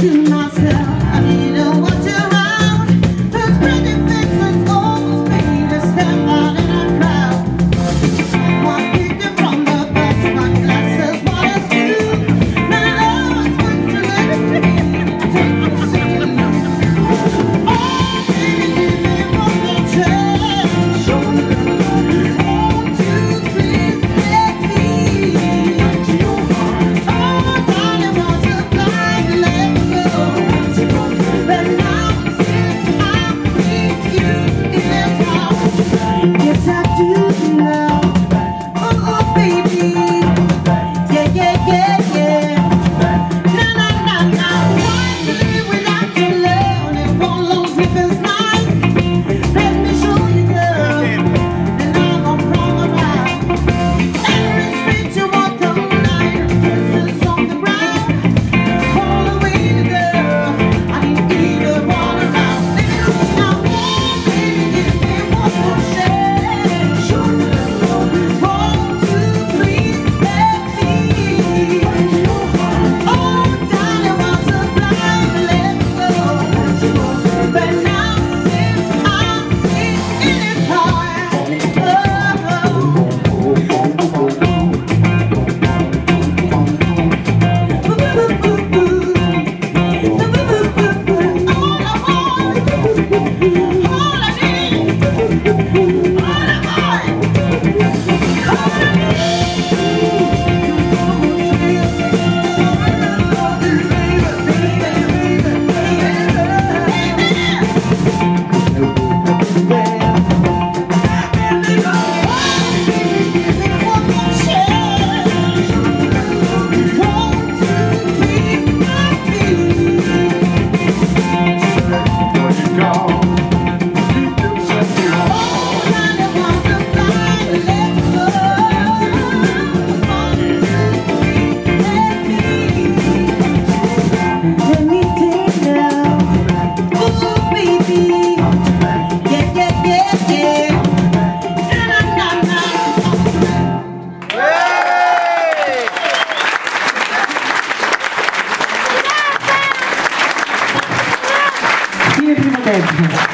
to myself. Primo tempo.